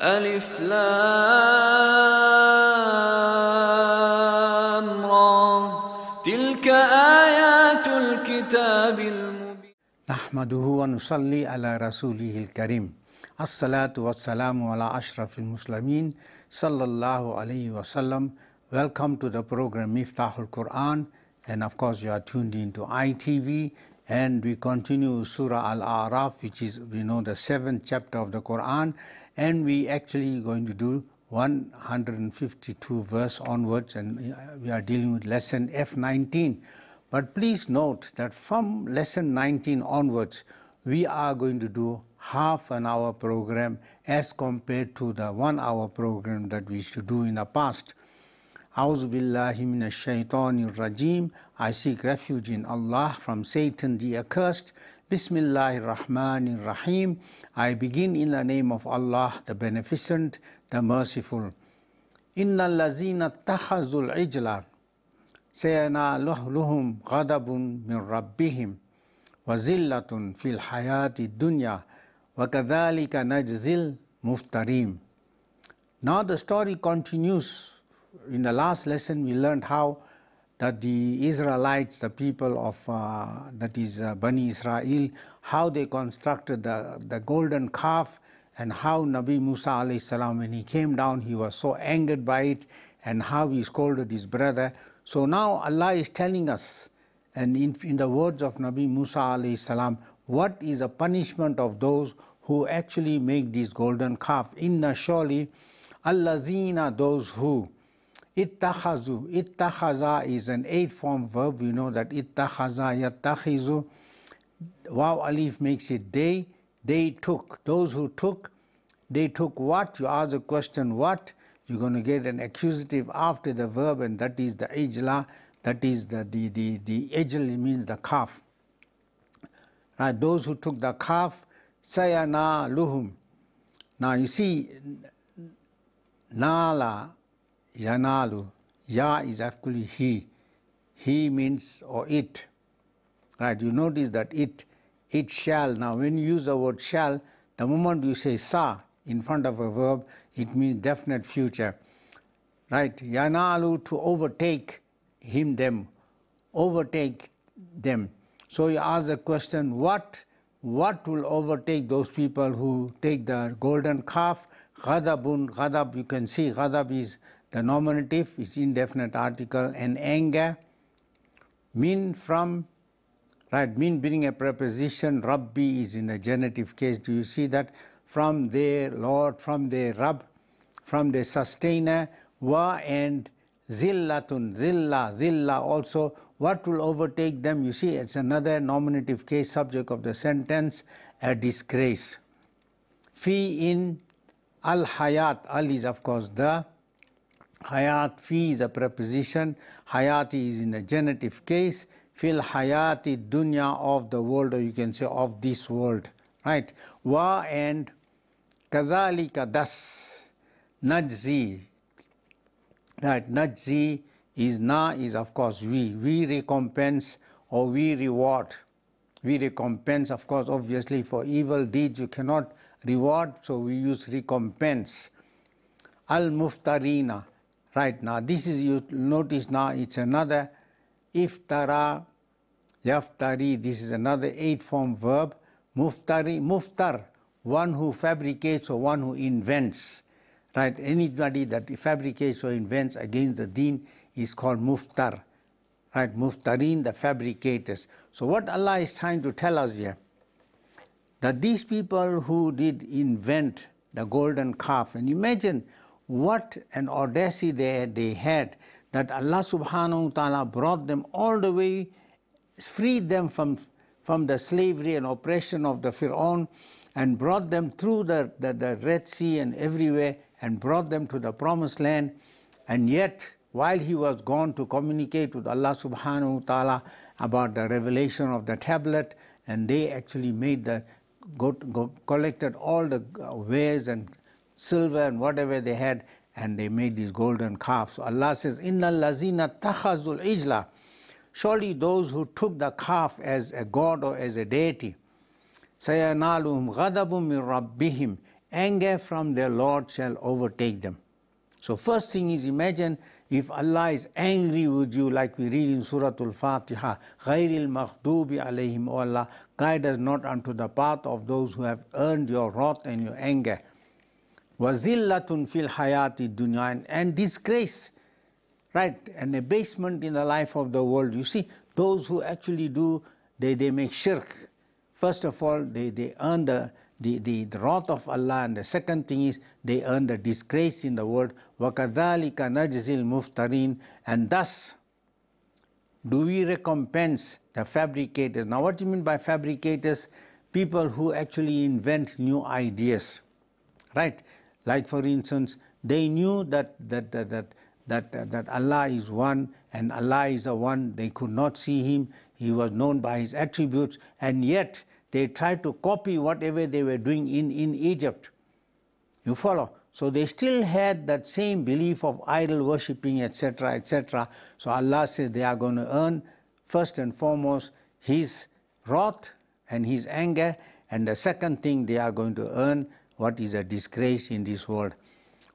ألف لام را تلك آيات الكتاب المبين نحمده ونصلي على رسوله الكريم الصلاة والسلام على أشرف المسلمين صلى الله عليه وسلم Welcome to the program Miftahul Quran and of course you are tuned into ITV and we continue Surah Al-A'raf which is we know the seventh chapter of the Quran and we actually going to do 152 verse onwards and uh, we are dealing with lesson F19 but please note that from lesson 19 onwards, we are going to do half an hour program as compared to the one hour program that we used to do in the past. A'udhu billahi minash shaitanir rajim. I seek refuge in Allah from Satan the accursed. Bismillahir Rahmanir Rahim. I begin in the name of Allah, the Beneficent, the Merciful. Inna lazina tahazul ijla. Sayana luhluhum ghadabun min rabbihim. Wazillatun fil hayati dunya. Wakadhalika najzil muftarim. Now the story continues. In the last lesson, we learned how that the Israelites, the people of uh, that is uh, Bani Israel, how they constructed the, the golden calf and how Nabi Musa alayhi salam when he came down he was so angered by it and how he scolded his brother. So now Allah is telling us, and in, in the words of Nabi Musa alayhi salam, what is the punishment of those who actually make this golden calf. Inna surely allazina those who ittakhazu ittakhaza is an eight form verb. You know that ittakhaza yattakhizu. Wow alif makes it they. They took. Those who took, they took what? You ask the question what? you're going to get an accusative after the verb and that is the ijla, that is the, the, the, the ijl means the calf. Right, those who took the calf, sayana luhum. Now you see, nala, yanalu, ya is actually he. He means or it. Right, you notice that it, it shall. Now when you use the word shall, the moment you say sa in front of a verb, it means definite future. Right? Yanalu to overtake him, them, overtake them. So you ask the question, what, what will overtake those people who take the golden calf? Ghadabun, ghadab, you can see ghadab is the nominative, is indefinite article, and anger. Mean from, right, mean being a preposition, Rabbi is in the genitive case. Do you see that? from their Lord, from their Rabb, from their sustainer, wa and zillatun, zilla, zilla also, what will overtake them? You see, it's another nominative case subject of the sentence, a disgrace. Fi in al hayat, al is of course the, hayat, fi is a preposition, hayati is in the genitive case, fil hayati dunya of the world, or you can say of this world, right? Wa and Kadhalika thus najzi. Right, najzi is na is of course we. We recompense or we reward. We recompense, of course, obviously for evil deeds you cannot reward, so we use recompense. Al muftarina. Right now, this is you notice now it's another iftara, yaftari. This is another eight form verb. Muftari, muftar one who fabricates or one who invents, right? Anybody that fabricates or invents against the deen is called muftar, right? Muftarin, the fabricators. So what Allah is trying to tell us here, that these people who did invent the golden calf, and imagine what an audacity they, they had, that Allah subhanahu wa ta'ala brought them all the way, freed them from, from the slavery and oppression of the Fir'aun, and brought them through the, the, the, Red Sea and everywhere and brought them to the promised land. And yet, while he was gone to communicate with Allah subhanahu wa ta'ala about the revelation of the tablet, and they actually made the, go, go, collected all the wares and silver and whatever they had, and they made these golden calves. So Allah says, Inna lazina takhazul ijla. Surely those who took the calf as a god or as a deity, سَيَنَالُهُمْ غَضَبٌ مِّن رَبِّهِمْ anger from their Lord shall overtake them. So first thing is imagine if Allah is angry with you like we read in Surah Al-Fatiha, غَيْرِ الْمَغْضُوبِ عَلَيْهِمْ O Allah, guide us not unto the path of those who have earned your wrath and your anger. وَذِلَّةٌ فِي الْحَيَاةِ الدُّنْيَا And disgrace, right, and abasement in the life of the world. You see, those who actually do, they, they make shirk. First of all, they, they earn the the, the, the wrath of Allah, and the second thing is they earn the disgrace in the world. وَكَذَلِكَ نَجْزِي الْمُفْتَرِينَ And thus do we recompense the fabricators. Now what do you mean by fabricators? People who actually invent new ideas, right? Like for instance, they knew that, that, that, that, that, that Allah is one and Allah is a one. They could not see Him. He was known by His attributes and yet they tried to copy whatever they were doing in, in Egypt. You follow? So they still had that same belief of idol worshipping, etc., etc. So Allah says they are going to earn, first and foremost, His wrath and His anger, and the second thing they are going to earn what is a disgrace in this world.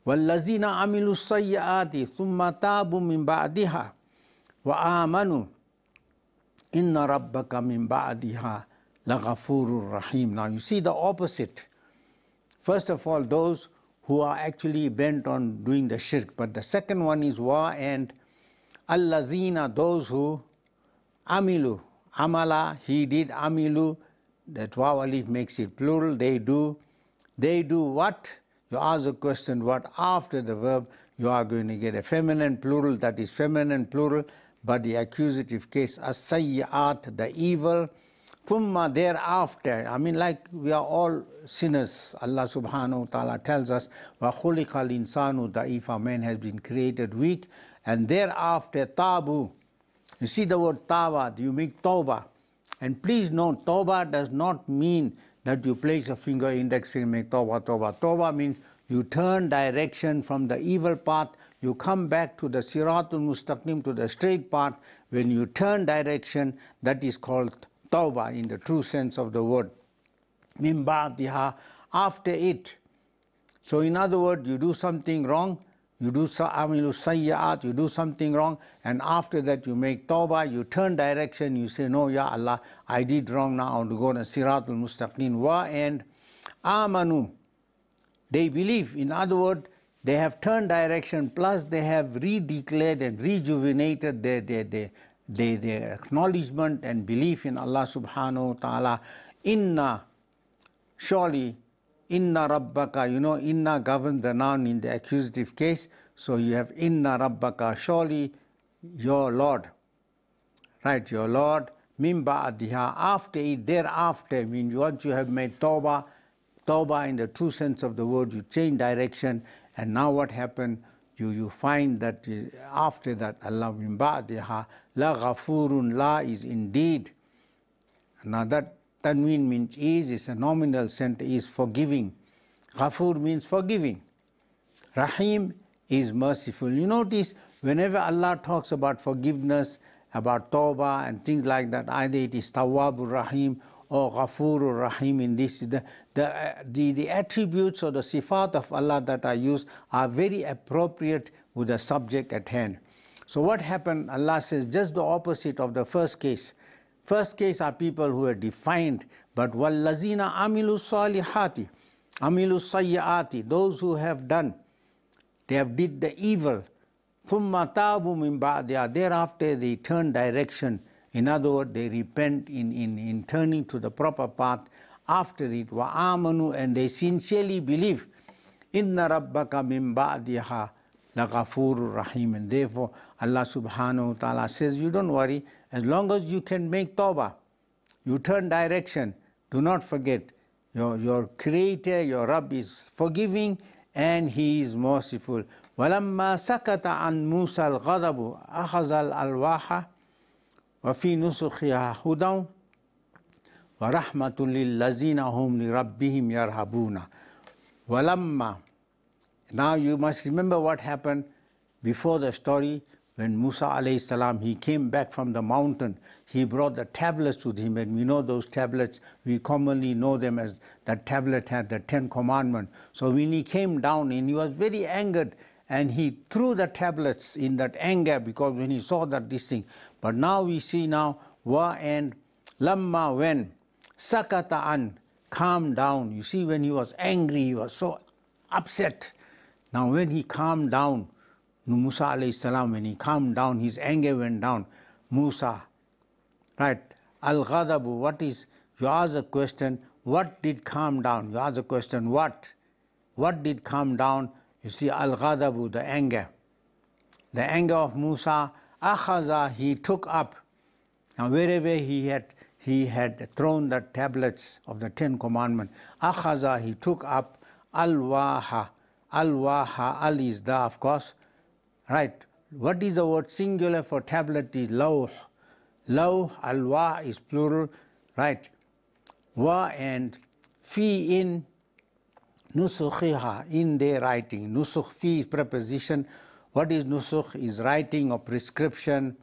والذين عملوا السيئات ثم تابوا من بعدها وآمنوا إن ربك من بعدها لَغَفُورٌ Rahim. Now you see the opposite. First of all, those who are actually bent on doing the shirk. But the second one is wa and allazina, those who amilu. Amala, he did amilu. That waw alif makes it plural. They do. they do what? You ask a question what after the verb, you are going to get a feminine plural, that is feminine plural, but the accusative case, asayyat, the evil, thumma thereafter. I mean, like we are all sinners. Allah subhanahu wa ta'ala tells us, wa khuliqal insanu da'ifa, man has been created weak, and thereafter tabu. You see the word tawa, you make tawbah. And please note, tawbah does not mean that you place a finger index make tawbah, tawbah. Tawbah means you turn direction from the evil path, you come back to the siratul mustaqim, to the straight path. When you turn direction, that is called tawbah in the true sense of the word. Min after it. So in other words, you do something wrong, you do amilu sayyat, you do something wrong, and after that you make tawbah, you turn direction, you say, No, Ya Allah, I did wrong now, I want to go on siratul mustaqim wa and amanu. They believe, in other words, they have turned direction, plus they have redeclared and rejuvenated their, their, their, they, their acknowledgement and belief in Allah subhanahu wa ta'ala. Inna, surely, inna rabbaka, you know, inna governs the noun in the accusative case. So you have inna rabbaka, surely your Lord. Right, your Lord, mimba adiha, after it, thereafter, I mean, once you have made tawbah, tawbah in the true sense of the word, you change direction, and now what happened? you, you find that uh, after that, Allah min ba'diha, la ghafurun, la is indeed. Now that tanween means is, is a nominal sense, is forgiving. Ghafur means forgiving. Rahim is merciful. You notice whenever Allah talks about forgiveness, about tawbah and things like that, either it is tawwabur rahim or Ghafur Rahim in this. The, the, the, the attributes or the sifat of Allah that are used are very appropriate with the subject at hand. So what happened? Allah says just the opposite of the first case. First case are people who are defined, but wallazina amilu salihati, amilu sayyati, those who have done, they have did the evil. Thumma tabu min thereafter they turn direction in other words, they repent in, in, in turning to the proper path after it. Wa amanu and they sincerely believe. Inna rabbaka min ba'diha laghafurur rahim. And therefore, Allah subhanahu wa ta'ala says, you don't worry, as long as you can make tawbah, you turn direction, do not forget, your, your creator, your Rabb is forgiving and he is merciful. ولما سكت عن موسى الغضب أخذ الألواح وفي نسخها هدى ورحمة للذين هم لربهم يرهبون ولما Now you must remember what happened before the story. when Musa alayhi salam, he came back from the mountain, he brought the tablets with him, and we know those tablets, we commonly know them as that tablet had the Ten Commandments. So when he came down and he was very angered, and he threw the tablets in that anger because when he saw that this thing. But now we see now, wa and lamma when sakata an, calmed down. You see, when he was angry, he was so upset. Now when he calmed down, Musa alayhi salam, when he calmed down, his anger went down. Musa, right? Al ghadabu, what is, you ask a question, what did calm down? You ask a question, what? What did calm down? You see, al ghadabu, the anger. The anger of Musa, akhaza, he took up. Now wherever he had he had thrown the tablets of the Ten Commandments, akhaza, he took up al-waha. Al-waha, al is of course, Right. What is the word singular for tablet is lawh. Lawh, alwa is plural. Right. Wa and fi in nusukhiha, in their writing. Nusukh fi is preposition. What is nusukh is writing or prescription.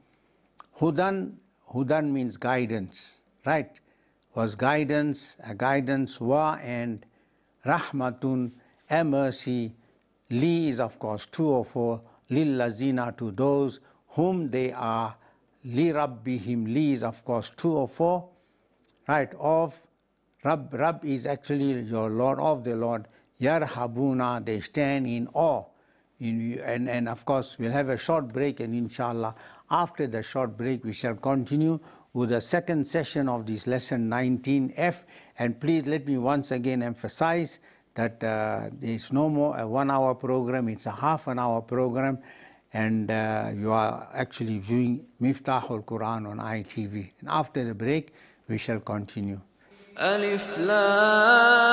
Hudan, hudan means guidance. Right. Was guidance, a guidance, wa and rahmatun, a mercy. Li is of course two or four lillazina to those whom they are li rabbihim li is of course two or four right of Rab Rab is actually your Lord of the Lord. Yarhabuna they stand in awe. In, and, and of course we'll have a short break and inshallah after the short break we shall continue with the second session of this lesson 19f and please let me once again emphasize that uh, it's no more a one hour program, it's a half an hour program, and uh, you are actually viewing Miftahul Quran on ITV. And after the break, we shall continue. Alif Lam.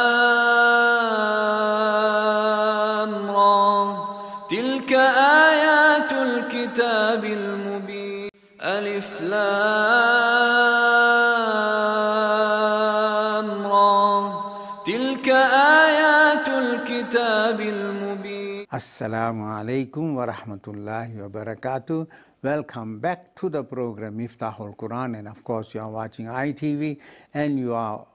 Assalamu alaikum wa rahmatullahi wa barakatuh. Welcome back to the program Miftahul Quran, and of course, you are watching ITV, and you are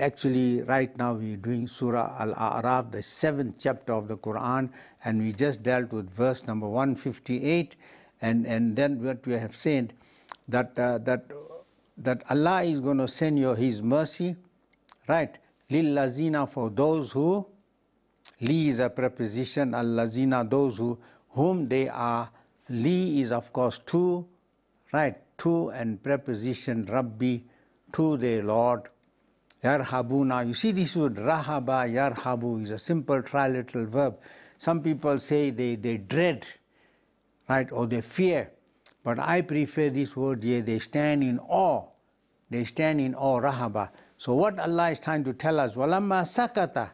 actually right now we're doing Surah Al A'raf, the seventh chapter of the Quran, and we just dealt with verse number 158, and, and then what we have said that, uh, that, that Allah is going to send you His mercy, right? Lillazina for those who Li is a preposition, al-lazina, those who, whom they are. Li is of course to, right, to and preposition Rabbi, to their Lord. Yarhabuna, you see this word rahaba, yarhabu is a simple triliteral verb. Some people say they, they dread, right, or they fear. But I prefer this word here, they stand in awe. They stand in awe, rahaba. So what Allah is trying to tell us, walamma sakata,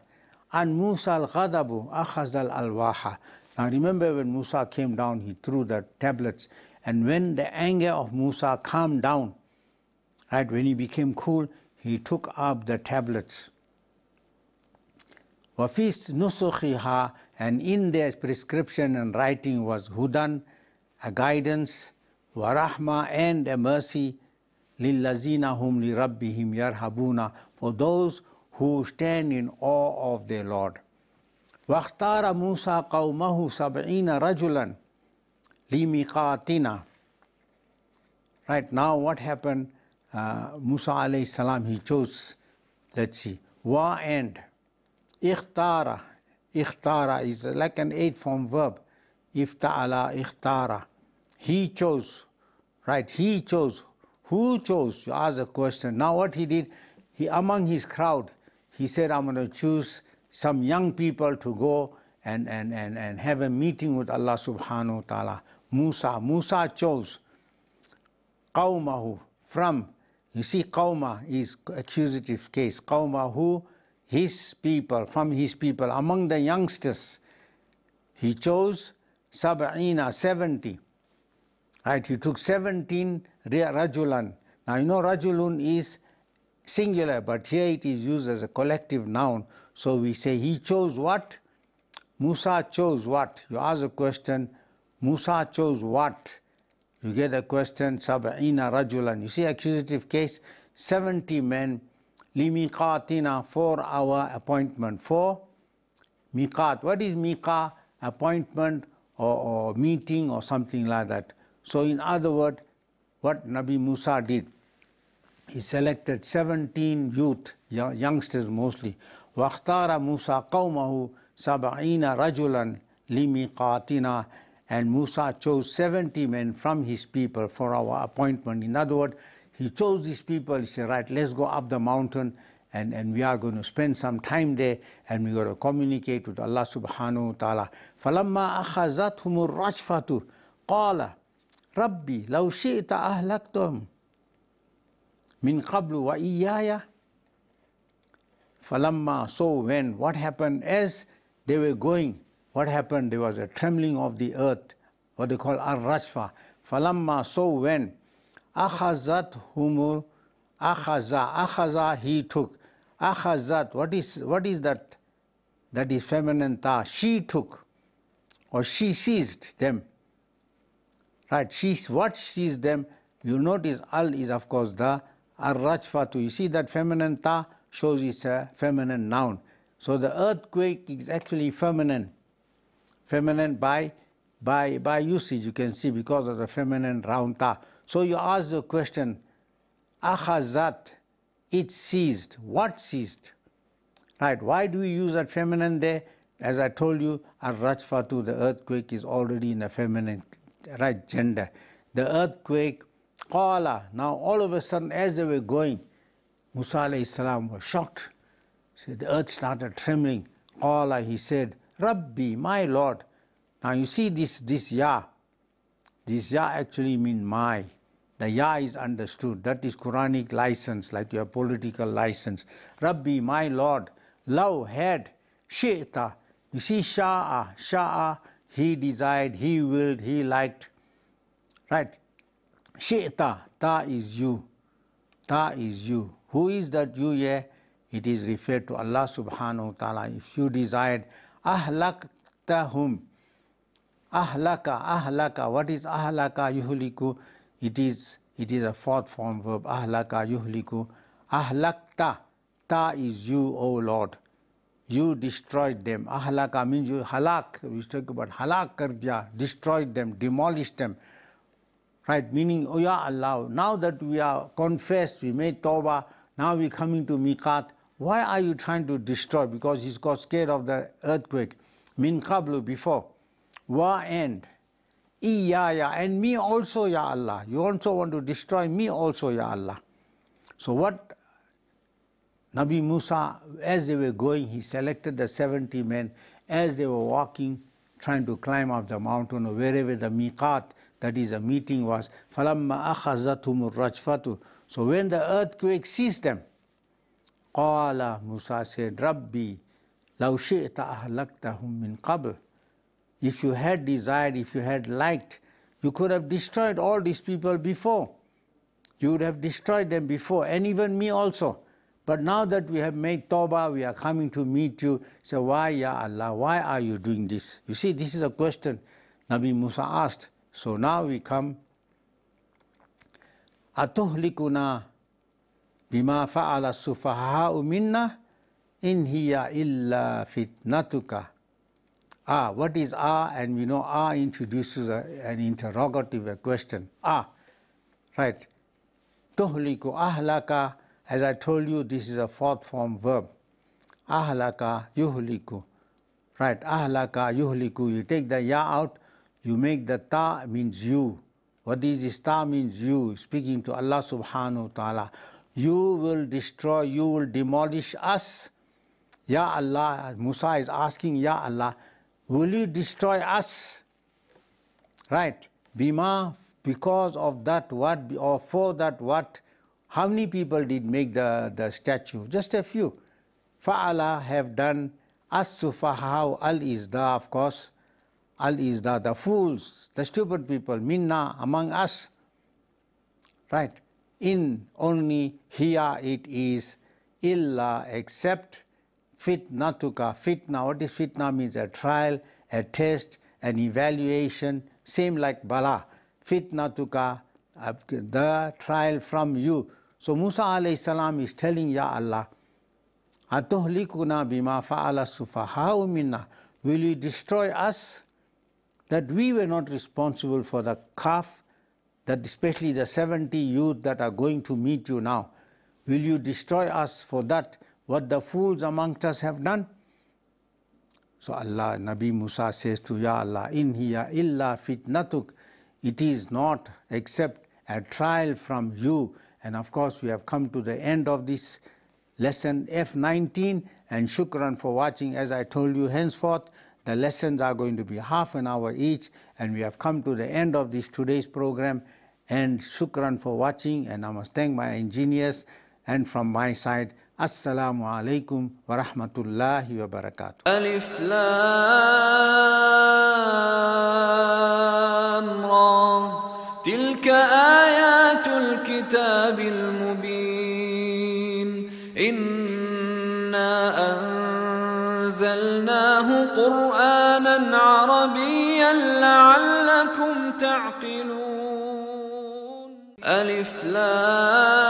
and Musa al-Ghadabu akhaz al-alwaha. Now remember when Musa came down, he threw the tablets. And when the anger of Musa calmed down, right, when he became cool, he took up the tablets. Wafis nusukhiha, and in their prescription and writing was hudan, a guidance, warahma, and a mercy, lillazina hum li rabbihim yarhabuna, for those who stand in awe of their Lord. واختار موسى قومه سبعين رجلا لميقاتنا Right now what happened, uh, Musa alayhi salam, he chose, let's see, wa and ikhtara. Ikhtara is like an eight form verb. Ifta'ala ikhtara. He chose, right, he chose. Who chose? You ask a question. Now what he did, he among his crowd, he said, I'm going to choose some young people to go and, and, and, and have a meeting with Allah subhanahu wa ta'ala. Musa, Musa chose qawmahu from, you see qawma is accusative case, qawmahu, his people, from his people, among the youngsters. He chose sab'ina, 70. Right, he took 17 rajulan. Now you know rajulun is singular, but here it is used as a collective noun. So we say he chose what? Musa chose what? You ask a question, Musa chose what? You get a question, Sab'ina Rajulan. You see accusative case, 70 men, limiqatina, for our appointment. For miqat. What is miqat? Appointment or, or meeting or something like that. So in other words, what Nabi Musa did, he selected 17 youth, youngsters mostly. وَاخْتَارَ مُوسَى قَوْمَهُ سَبْعِينَ رَجُلًا لِمِقَاتِنَا and Musa chose 70 men from his people for our appointment. In other words, he chose these people, he said, right, let's go up the mountain and, and we are going to spend some time there and we're going to communicate with Allah subhanahu wa ta'ala. فَلَمَّا أَخَذَتْهُمُ الرَّجْفَةُ قَالَ رَبِّي لَوْ شِئْتَ أَهْلَكْتُهُمْ min qablu wa iyaya. Falamma, so when, what happened? As they were going, what happened? There was a trembling of the earth, what they call ar-rajfa. Falamma, so when, akhazat humul, akhaza, akhaza, he took. Akhazat, what is, what is that? That is feminine ta, she took, or she seized them. Right, she, what seized them, you notice al is of course the ar-rajfatu. You see that feminine ta shows it's a feminine noun. So the earthquake is actually feminine feminine by, by, by usage, you can see because of the feminine round ta. So you ask the question, akhazat, it seized. What seized? Right, why do we use that feminine there? As I told you, ar-rajfatu, the earthquake is already in the feminine, right, gender. The earthquake, qala, now all of a sudden as they were going, Musa salam was shocked. So the earth started trembling. Qala, he said, Rabbi, my Lord. Now you see this, this Ya, this Ya actually means my. The Ya is understood. That is Quranic license, like your political license. Rabbi, my Lord, love, had, shi'ta. You see Sha'a, Sha'a, he desired, he willed, he liked. Right? Shi'ta, Ta is you. Ta is you. Who is that you here? It is referred to Allah subhanahu wa ta'ala. If you desired, ahlaktahum. Ahlaka, ahlaka. What is ahlaka yuhliku? It is it is a fourth form verb. Ahlaka yuhliku. Ahlakta. Ta is you, O Lord. You destroyed them. Ahlaka means you halak. We talk about halak kar destroyed them, demolished them. Right, meaning, oh ya Allah, now that we are confessed, we made tawbah, now we're coming to miqat, why are you trying to destroy? Because he's got scared of the earthquake. Min qablu, before. Wa and. Iyaya, and me also, Ya Allah. You also want to destroy me also, Ya Allah. So what Nabi Musa, as they were going, he selected the 70 men as they were walking, trying to climb up the mountain or wherever the miqat, that is a meeting was. فَلَمَّا أَخَذَتْهُمُ الرَّجْفَةُ So when the earthquake seized them, قال Musa said, Rabbi, لو شئت أهلكتهم من قبل. If you had desired, if you had liked, you could have destroyed all these people before. You would have destroyed them before, and even me also. But now that we have made tawbah, we are coming to meet you. So why, Ya Allah, why are you doing this? You see, this is a question Nabi Musa asked. So now we come. Atuhlikuna bima fa'ala sufaha'u minna in hiya illa fitnatuka. Ah, what is ah? And we know ah introduces a, an interrogative, a question. Ah, right. Tuhliku ahlaka, as I told you, this is a fourth form verb. Ahlaka yuhliku. Right, ahlaka yuhliku. You take the ya out, you make the ta means you. What is this ta means you, speaking to Allah subhanahu wa ta'ala you will destroy, you will demolish us. Ya Allah, Musa is asking, Ya Allah, will you destroy us? Right, Bima, because of that what, or for that what, how many people did make the, the statue? Just a few. Fa'ala have done, as-sufahau, al-izda, of course, al-izda, the fools, the stupid people, minna, among us. Right in only here it is illa except fitnatuka. Fitna, what is fitna means? A trial, a test, an evaluation, same like bala, fitnatuka, uh, the trial from you. So Musa alayhi salam is telling Ya Allah, Atuhlikuna bima fa'ala sufaha'u minna. Will you destroy us? That we were not responsible for the calf, that especially the 70 youth that are going to meet you now. Will you destroy us for that, what the fools amongst us have done? So Allah, Nabi Musa says to Ya Allah, In hiya illa fitnatuk. It is not except a trial from you. And of course, we have come to the end of this lesson F19 and shukran for watching. As I told you, henceforth, the lessons are going to be half an hour each, and we have come to the end of this today's program. And shukran for watching, and I must thank my engineers. And from my side, Assalamu alaikum wa rahmatullahi wa barakatuh. Alif Lam Ra Tilka ayatul kitab قرآنا عربيا لعلكم تعقلون. ألف لام.